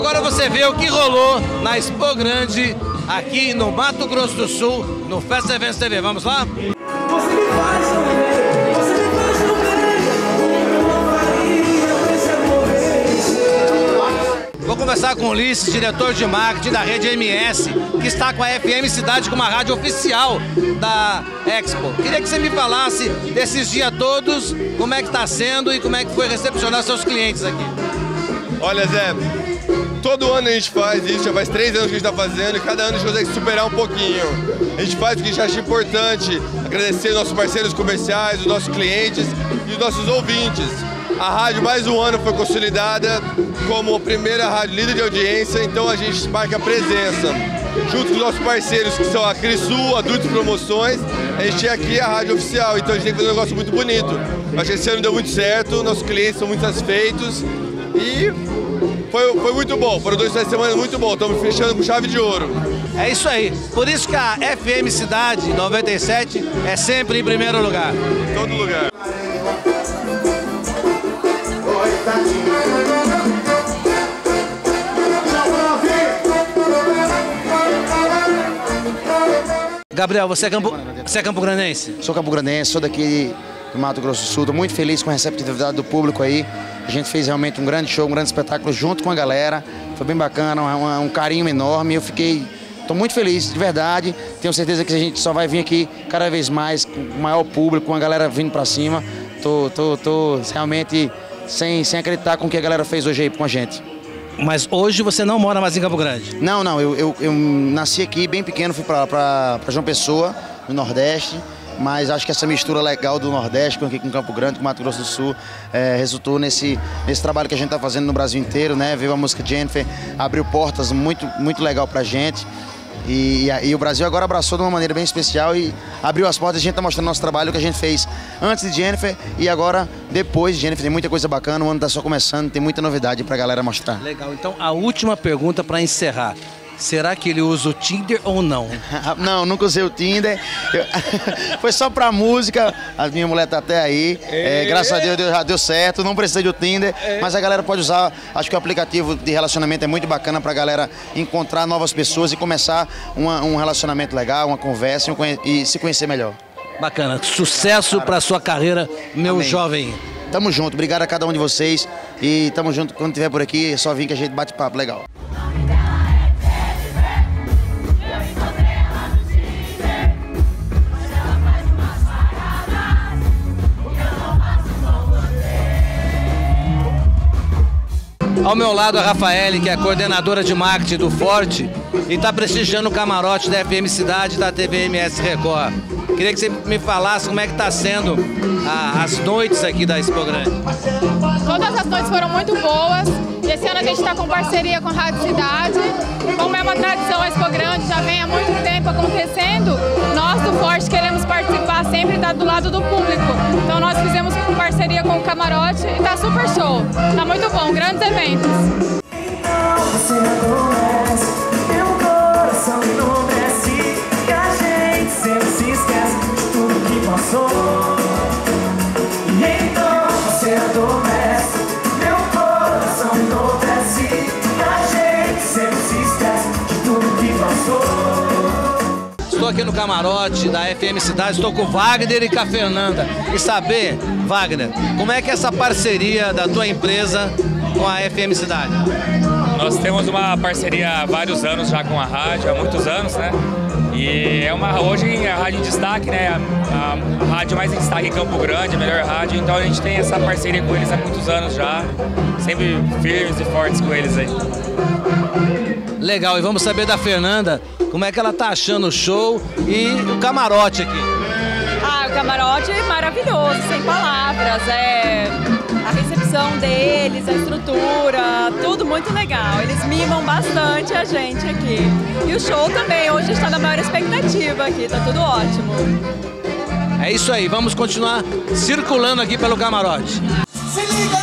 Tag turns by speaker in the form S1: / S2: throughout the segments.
S1: agora você vê o que rolou na Expo Grande aqui no Mato Grosso do Sul, no Festa Eventos TV. Vamos lá? Você me faz Vou conversar com o Ulisses, diretor de marketing da rede MS, que está com a FM Cidade, com uma rádio oficial da Expo. Queria que você me falasse desses dias todos, como é que está sendo e como é que foi recepcionar seus clientes aqui.
S2: Olha, Zé, todo ano a gente faz isso, já faz três anos que a gente está fazendo e cada ano a gente consegue superar um pouquinho. A gente faz o que a gente acha importante, agradecer nossos parceiros comerciais, os nossos clientes e os nossos ouvintes. A rádio mais um ano foi consolidada como a primeira rádio líder de audiência, então a gente marca presença. Junto com os nossos parceiros, que são a Crisul, Adultos Promoções, a gente tem aqui a rádio oficial, então a gente tem que fazer um negócio muito bonito. Acho que esse ano deu muito certo, nossos clientes são muito satisfeitos e foi, foi muito bom. Foram dois três semanas muito bom, estamos fechando com chave de ouro.
S1: É isso aí. Por isso que a FM Cidade 97 é sempre em primeiro lugar.
S2: Em todo lugar.
S1: Gabriel, você é, campo, você é campo grandense?
S3: Sou campo grandense, sou daqui do Mato Grosso do Sul. Estou muito feliz com a receptividade do público aí. A gente fez realmente um grande show, um grande espetáculo junto com a galera. Foi bem bacana, um, um carinho enorme. Eu fiquei Estou muito feliz, de verdade. Tenho certeza que a gente só vai vir aqui cada vez mais, com o maior público, com a galera vindo para cima. Tô, tô, tô realmente sem, sem acreditar com o que a galera fez hoje aí com a gente.
S1: Mas hoje você não mora mais em Campo Grande?
S3: Não, não. Eu, eu, eu nasci aqui bem pequeno, fui para João Pessoa, no Nordeste. Mas acho que essa mistura legal do Nordeste com aqui com Campo Grande, com Mato Grosso do Sul, é, resultou nesse, nesse trabalho que a gente está fazendo no Brasil inteiro, né? Veio a música Jennifer, abriu portas muito, muito legal para a gente. E, e, o Brasil agora abraçou de uma maneira bem especial e abriu as portas. A gente está mostrando nosso trabalho que a gente fez antes de Jennifer e agora depois de Jennifer. Tem muita coisa bacana, o ano está só começando, tem muita novidade para a galera mostrar.
S1: Legal, então a última pergunta para encerrar. Será que ele usa o Tinder ou não?
S3: não, nunca usei o Tinder. Eu... Foi só pra música. A minha mulher tá até aí. É, graças a Deus já deu certo. Não precisa do Tinder. É. Mas a galera pode usar. Acho que o aplicativo de relacionamento é muito bacana pra galera encontrar novas pessoas e começar uma, um relacionamento legal, uma conversa e, e se conhecer melhor.
S1: Bacana. Sucesso para sua carreira, meu Amém. jovem.
S3: Tamo junto. Obrigado a cada um de vocês. E tamo junto quando estiver por aqui. É só vir que a gente bate papo legal.
S1: Ao meu lado a Rafaele, que é coordenadora de marketing do Forte e está prestigiando o camarote da FM Cidade da TV MS Record. Queria que você me falasse como é que está sendo a, as noites aqui da Expo Grande.
S4: Todas as noites foram muito boas. Esse ano a gente está com parceria com a Rádio Cidade. Como é uma tradição a Expo Grande, já vem há muito tempo acontecendo, nós do Forte queremos participar sempre e estar do lado do público. Então nós fizemos parceria com o Camarote e está super show. Está muito bom, grandes eventos.
S1: Aqui no camarote da FM Cidade, estou com o Wagner e com a Fernanda. E saber, Wagner, como é que é essa parceria da tua empresa com a FM Cidade?
S5: Nós temos uma parceria há vários anos já com a rádio, há muitos anos, né? E é uma, hoje a rádio em destaque, né? A, a, rádio mais em destaque em Campo Grande, a melhor rádio, então a gente tem essa parceria com eles há muitos anos já, sempre firmes e fortes com eles aí.
S1: Legal, e vamos saber da Fernanda como é que ela tá achando o show e o camarote aqui.
S6: Ah, o camarote é maravilhoso, sem palavras. É a recepção deles, a estrutura, tudo muito legal. Eles mimam bastante a gente aqui. E o show também, hoje está na maior expectativa aqui, tá tudo ótimo.
S1: É isso aí, vamos continuar circulando aqui pelo camarote. Se liga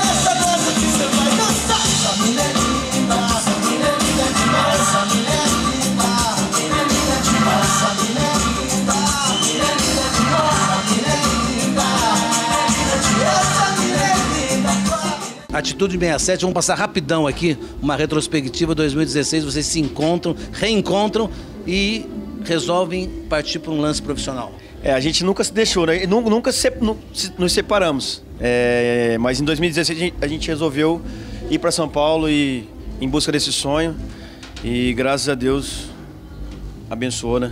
S1: Atitude 67, vamos passar rapidão aqui, uma retrospectiva 2016, vocês se encontram, reencontram e resolvem partir para um lance profissional.
S7: É, a gente nunca se deixou, né? Nunca, nunca se, nos separamos. É, mas em 2016 a gente resolveu ir para São Paulo e em busca desse sonho. E graças a Deus abençoou, né?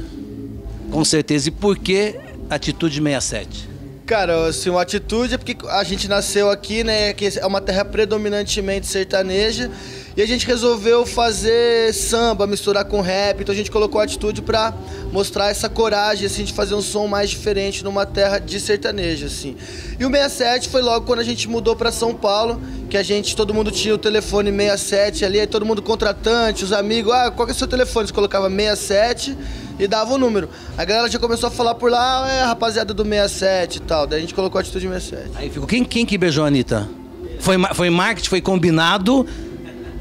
S1: Com certeza. E por que Atitude 67?
S8: Cara, assim, uma atitude é porque a gente nasceu aqui, né? Que é uma terra predominantemente sertaneja. E a gente resolveu fazer samba, misturar com rap. Então a gente colocou a atitude para mostrar essa coragem, assim, de fazer um som mais diferente numa terra de sertaneja, assim. E o 67 foi logo quando a gente mudou para São Paulo, que a gente, todo mundo tinha o telefone 67 ali, aí todo mundo contratante, os amigos, ah, qual que é o seu telefone? Você colocava 67 e dava o número. A galera já começou a falar por lá, é rapaziada do 67 e tal. Daí a gente colocou a atitude 67.
S1: Aí ficou. Quem, quem que beijou a Anitta? Foi, foi marketing, foi combinado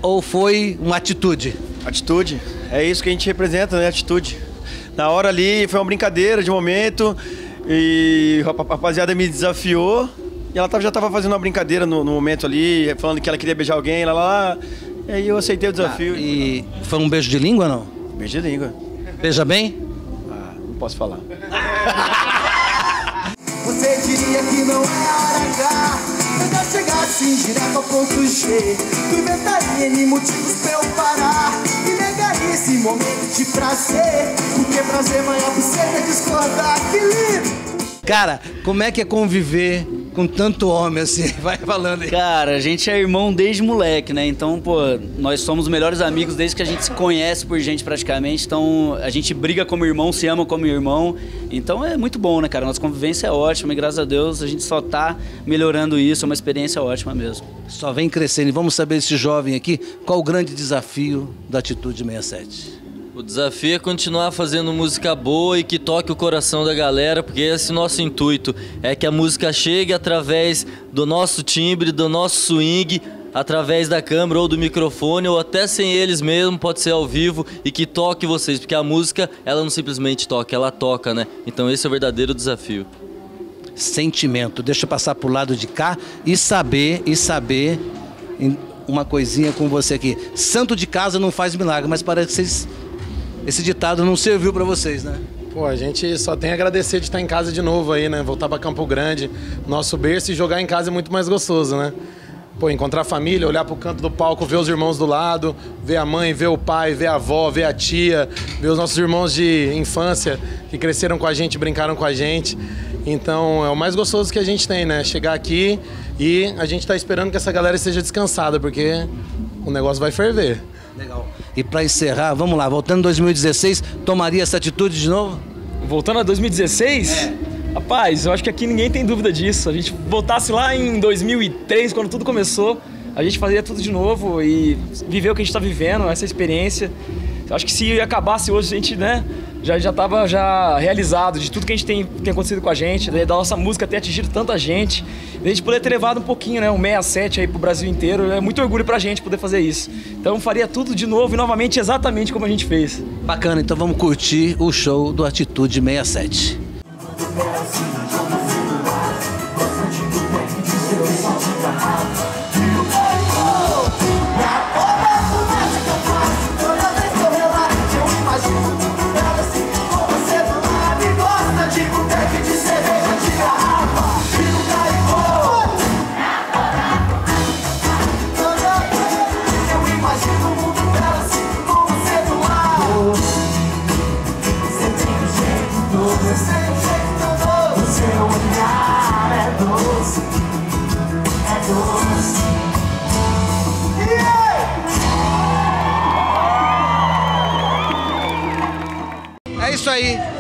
S1: ou foi uma atitude?
S7: Atitude. É isso que a gente representa, né? Atitude. Na hora ali foi uma brincadeira de momento e a rapaziada me desafiou e ela já estava fazendo uma brincadeira no, no, momento ali, falando que ela queria beijar alguém, lá, lá. E aí eu aceitei o desafio.
S1: Ah, e foi um beijo de língua ou não?
S7: Beijo de língua.
S1: Beija bem?
S7: Ah, não posso falar.
S9: Você diria que não é hora H eu chegasse direto ao ponto G Tu inventaria N motivos pra eu parar E negaria esse momento de prazer Porque prazer maior pra você é discordar Que lindo!
S1: Cara, como é que é conviver com tanto homem assim? Vai falando aí.
S10: Cara, a gente é irmão desde moleque, né? Então, pô, nós somos melhores amigos desde que a gente se conhece por gente praticamente. Então, a gente briga como irmão, se ama como irmão. Então, é muito bom, né, cara? Nossa convivência é ótima e graças a Deus a gente só tá melhorando isso. É uma experiência ótima mesmo.
S1: Só vem crescendo. E vamos saber esse jovem aqui, qual o grande desafio da Atitude 67?
S11: O desafio é continuar fazendo música boa e que toque o coração da galera, porque esse nosso intuito é que a música chegue através do nosso timbre, do nosso swing, através da câmera ou do microfone, ou até sem eles mesmo, pode ser ao vivo, e que toque vocês, porque a música, ela não simplesmente toca, ela toca, né? Então esse é o verdadeiro desafio.
S1: Sentimento. Deixa eu passar pro lado de cá e saber, e saber uma coisinha com você aqui. Santo de casa não faz milagre, mas parece que vocês esse ditado não serviu para vocês, né?
S12: Pô, a gente só tem a agradecer de estar em casa de novo aí, né? Voltar para Campo Grande, nosso berço e jogar em casa é muito mais gostoso, né? Pô, encontrar a família, olhar pro canto do palco, ver os irmãos do lado, ver a mãe, ver o pai, ver a avó, ver a tia, ver os nossos irmãos de infância que cresceram com a gente, brincaram com a gente. Então é o mais gostoso que a gente tem, né? Chegar aqui e a gente tá esperando que essa galera esteja descansada, porque o negócio vai ferver.
S1: Legal. E para encerrar, vamos lá, voltando a 2016, tomaria essa atitude de novo?
S13: Voltando a 2016? É. Rapaz, eu acho que aqui ninguém tem dúvida disso. A gente voltasse lá em 2003, quando tudo começou, a gente faria tudo de novo e viver o que a gente está vivendo, essa experiência. Eu acho que se acabasse hoje, a gente, né, já já estava já realizado de tudo que a gente tem, tem acontecido com a gente, da nossa música ter atingido tanta gente, a gente poder ter levado um pouquinho, né, um 67 aí pro Brasil inteiro, é muito orgulho pra gente poder fazer isso. Então faria tudo de novo e novamente exatamente como a gente fez.
S1: Bacana, então vamos curtir o show do Atitude 67. É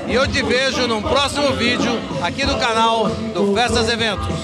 S1: E eu te vejo num próximo vídeo aqui do canal do Festas Eventos.